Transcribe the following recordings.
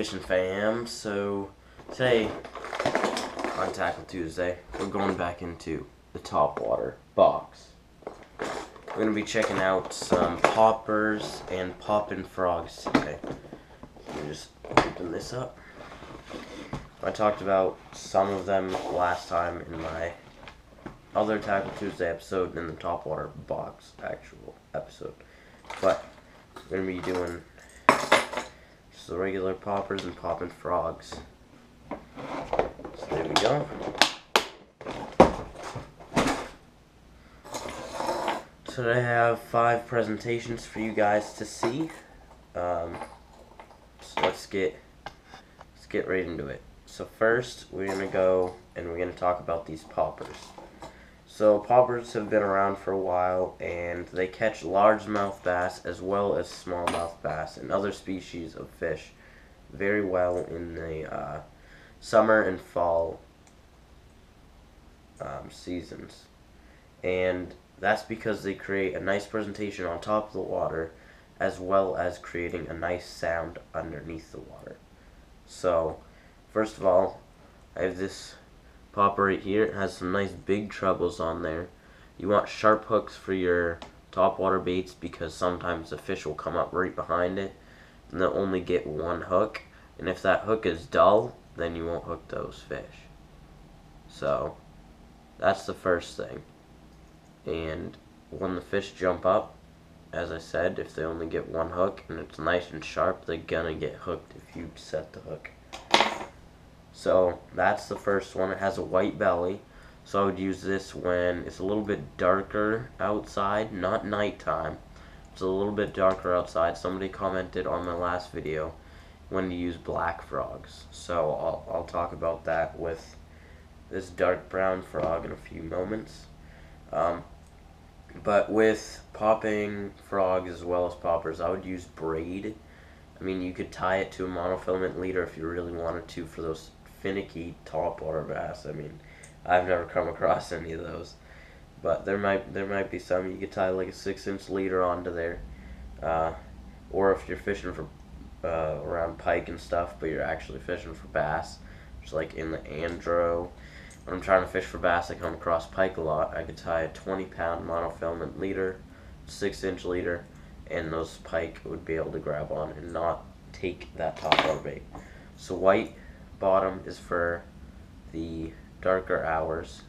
Fishing Fam. So today on Tackle Tuesday, we're going back into the top water box. We're gonna be checking out some poppers and poppin' frogs today. Me just open this up. I talked about some of them last time in my other Tackle Tuesday episode in the top water box actual episode. But we're gonna be doing just the regular poppers and popping frogs. So there we go. So I have five presentations for you guys to see. Um, so let's get let's get right into it. So first we're gonna go and we're gonna talk about these poppers. So poppers have been around for a while and they catch largemouth bass as well as smallmouth bass and other species of fish very well in the uh, summer and fall um, seasons. And that's because they create a nice presentation on top of the water as well as creating a nice sound underneath the water. So, first of all, I have this popper right here. It has some nice big trebles on there. You want sharp hooks for your top water baits because sometimes the fish will come up right behind it and they'll only get one hook. And if that hook is dull, then you won't hook those fish. So, that's the first thing. And when the fish jump up, as I said, if they only get one hook and it's nice and sharp, they're gonna get hooked if you set the hook. So that's the first one. It has a white belly. So I would use this when it's a little bit darker outside, not nighttime. It's a little bit darker outside. Somebody commented on my last video when to use black frogs. So I'll, I'll talk about that with this dark brown frog in a few moments. Um, but with popping frogs as well as poppers, I would use braid. I mean, you could tie it to a monofilament leader if you really wanted to for those finicky topwater bass. I mean, I've never come across any of those, but there might there might be some. You could tie like a six inch leader onto there, uh, or if you're fishing for uh, around pike and stuff, but you're actually fishing for bass, just like in the Andro when I'm trying to fish for bass, I come across pike a lot. I could tie a 20 pound monofilament leader, 6 inch leader, and those pike would be able to grab on and not take that top water bait. So white bottom is for the darker hours,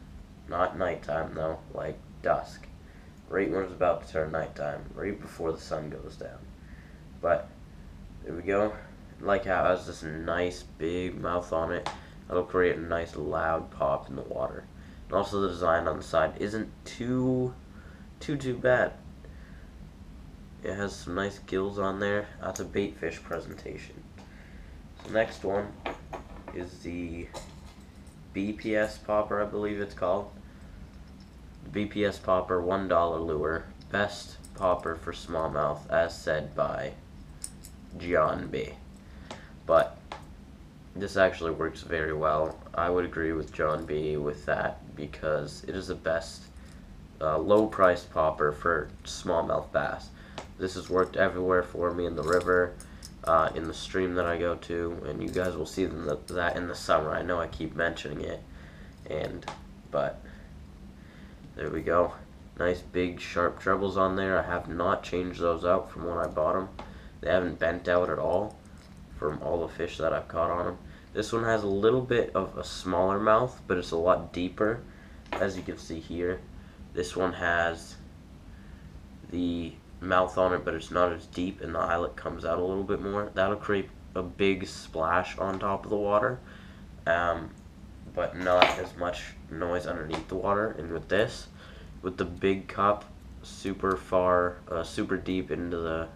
not nighttime though, like dusk. Right when it's about to turn nighttime, right before the sun goes down. But there we go. Like how it has this nice big mouth on it. That'll create a nice loud pop in the water. And also the design on the side isn't too, too, too bad. It has some nice gills on there. That's a bait fish presentation. So next one is the BPS popper, I believe it's called. BPS popper, $1 lure. Best popper for smallmouth, as said by John B. But this actually works very well. I would agree with John B with that because it is the best uh, low priced popper for smallmouth bass. This has worked everywhere for me in the river, uh, in the stream that I go to, and you guys will see the, that in the summer. I know I keep mentioning it, and but there we go. Nice big sharp trebles on there. I have not changed those out from when I bought them. They haven't bent out at all from all the fish that I've caught on them. This one has a little bit of a smaller mouth, but it's a lot deeper, as you can see here. This one has the mouth on it, but it's not as deep, and the eyelet comes out a little bit more. That'll create a big splash on top of the water, um, but not as much noise underneath the water. And with this, with the big cup super far, uh, super deep into the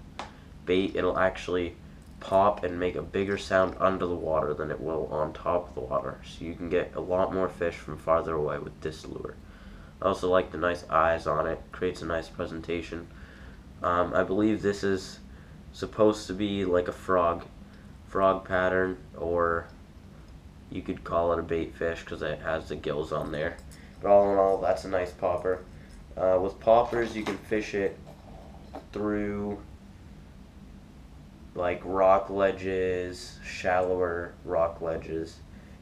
bait, it'll actually pop and make a bigger sound under the water than it will on top of the water. So you can get a lot more fish from farther away with this lure. I also like the nice eyes on it. Creates a nice presentation. Um, I believe this is supposed to be like a frog, frog pattern, or you could call it a bait fish because it has the gills on there. But all in all, that's a nice popper. Uh, with poppers, you can fish it through like rock ledges, shallower rock ledges.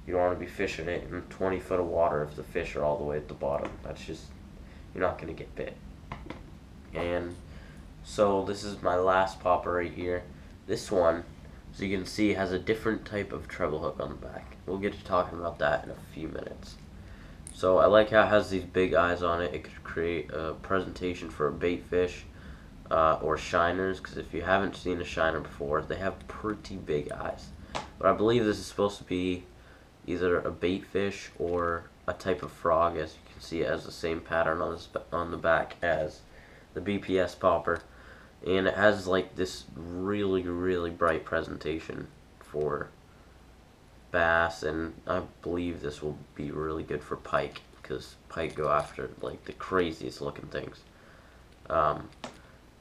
You don't want to be fishing it in 20 foot of water if the fish are all the way at the bottom. That's just, you're not going to get bit. And so this is my last popper right here. This one, as you can see, has a different type of treble hook on the back. We'll get to talking about that in a few minutes. So I like how it has these big eyes on it. It could create a presentation for a bait fish uh, or shiners, because if you haven't seen a shiner before, they have pretty big eyes. But I believe this is supposed to be either a bait fish or a type of frog, as you can see it has the same pattern on, this, on the back as the BPS popper. And it has like this really, really bright presentation for bass, and I believe this will be really good for pike, because pike go after like the craziest looking things. Um,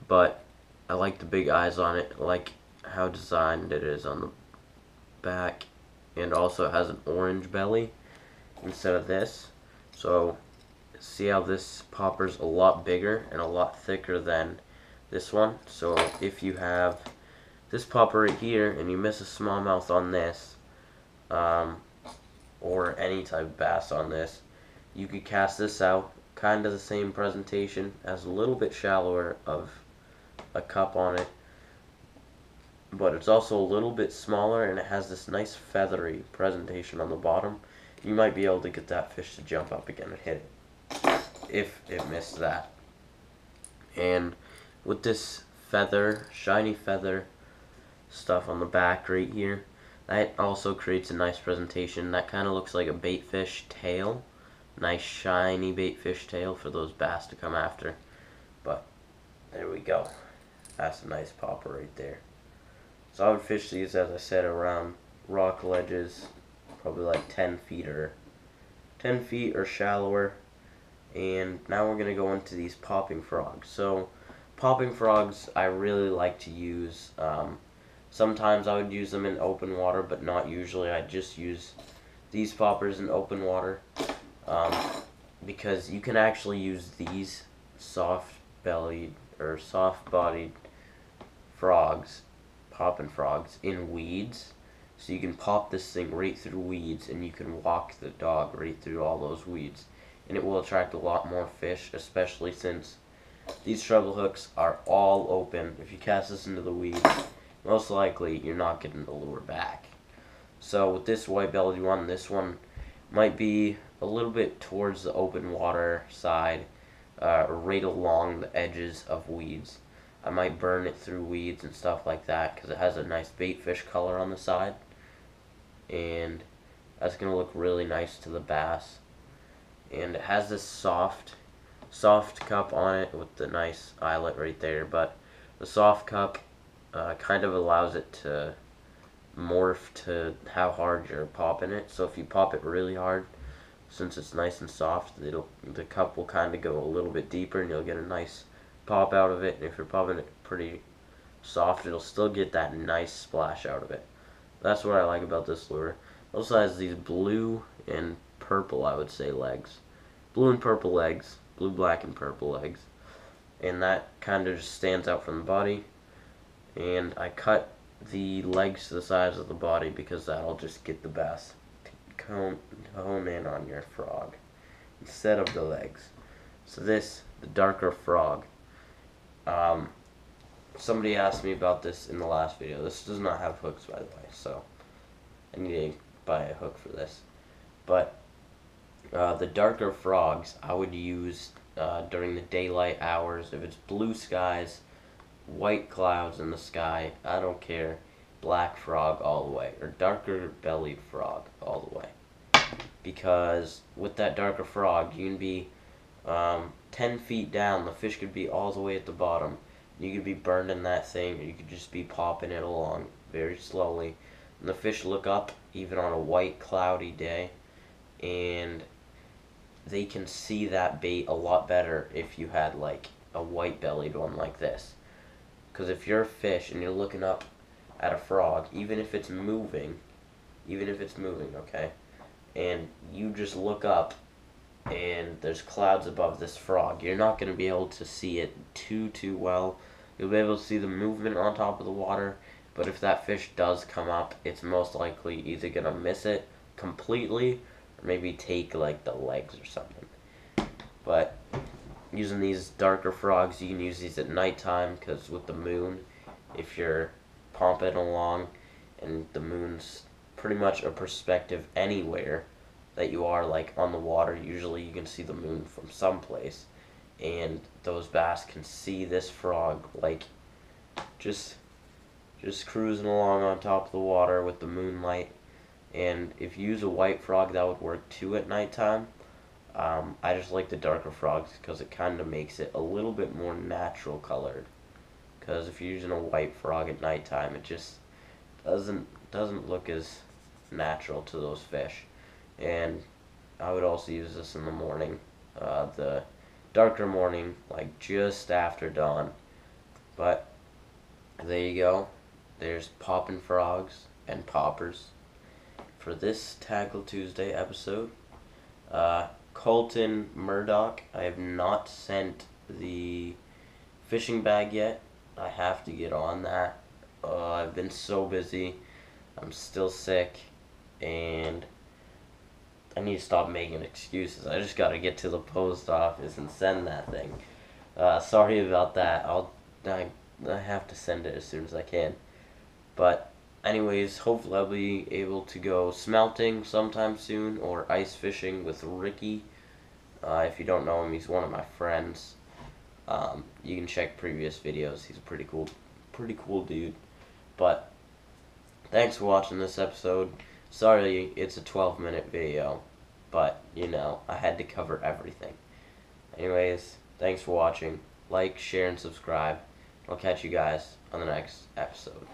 but I like the big eyes on it. I like how designed it is on the back, and also has an orange belly instead of this. So see how this popper's a lot bigger and a lot thicker than this one. So if you have this popper right here and you miss a smallmouth on this, um, or any type of bass on this, you could cast this out, kind of the same presentation, as a little bit shallower of a cup on it, but it's also a little bit smaller and it has this nice feathery presentation on the bottom. You might be able to get that fish to jump up again and hit it, if it missed that. And with this feather, shiny feather stuff on the back right here, that also creates a nice presentation. That kind of looks like a baitfish tail. Nice shiny baitfish tail for those bass to come after. But there we go. That's a nice popper right there. So I would fish these, as I said, around rock ledges, probably like 10 feet or 10 feet or shallower. And now we're going to go into these popping frogs. So popping frogs I really like to use. Um, sometimes I would use them in open water, but not usually. I just use these poppers in open water. Um, because you can actually use these soft bellied or soft bodied frogs, popping frogs, in weeds. So you can pop this thing right through weeds and you can walk the dog right through all those weeds. And it will attract a lot more fish, especially since these treble hooks are all open. If you cast this into the weeds, most likely you're not getting the lure back. So with this white-bellied one, this one might be a little bit towards the open water side, uh, right along the edges of weeds. I might burn it through weeds and stuff like that because it has a nice bait fish color on the side. And that's going to look really nice to the bass. And it has this soft, soft cup on it with the nice eyelet right there. But the soft cup uh, kind of allows it to morph to how hard you're popping it. So if you pop it really hard, since it's nice and soft, it'll the cup will kind of go a little bit deeper and you'll get a nice pop out of it. And if you're popping it pretty soft, it'll still get that nice splash out of it. That's what I like about this lure. Also has these blue and purple, I would say, legs. Blue and purple legs. Blue, black, and purple legs. And that kind of just stands out from the body. And I cut the legs to the size of the body because that'll just get the best hone, hone in on your frog instead of the legs. So this, the darker frog, um, somebody asked me about this in the last video. This does not have hooks, by the way, so I need to buy a hook for this. But uh, the darker frogs, I would use uh, during the daylight hours. If it's blue skies, white clouds in the sky, I don't care. Black frog all the way, or darker bellied frog all the way. Because with that darker frog, you can be um, 10 feet down, the fish could be all the way at the bottom. You could be burning that thing, you could just be popping it along very slowly. And the fish look up, even on a white, cloudy day, and they can see that bait a lot better if you had like a white-bellied one like this. Because if you're a fish and you're looking up at a frog, even if it's moving, even if it's moving, okay, and you just look up and there's clouds above this frog, you're not going to be able to see it too, too well. You'll be able to see the movement on top of the water, But if that fish does come up, it's most likely either gonna miss it completely or maybe take like the legs or something. But using these darker frogs, you can use these at nighttime because with the moon, if you're pumping along and the moon's pretty much a perspective anywhere that you are like on the water, usually you can see the moon from someplace and those bass can see this frog like just just cruising along on top of the water with the moonlight and if you use a white frog that would work too at nighttime um, I just like the darker frogs because it kind of makes it a little bit more natural colored because if you're using a white frog at nighttime it just doesn't doesn't look as natural to those fish and I would also use this in the morning uh, the darker morning, like just after dawn. But there you go. There's popping frogs and poppers for this Tackle Tuesday episode. Uh, Colton Murdoch, I have not sent the fishing bag yet. I have to get on that. Uh, I've been so busy. I'm still sick, and I need to stop making excuses. I just gotta get to the post office and send that thing. Uh, sorry about that. I'll I, I have to send it as soon as I can. But anyways, hopefully I'll be able to go smelting sometime soon or ice fishing with Ricky. Uh, if you don't know him, he's one of my friends. Um, you can check previous videos. He's a pretty cool, pretty cool dude. But thanks for watching this episode. Sorry, it's a 12 minute video, but you know, I had to cover everything. Anyways, thanks for watching. Like, share, and subscribe. I'll catch you guys on the next episode.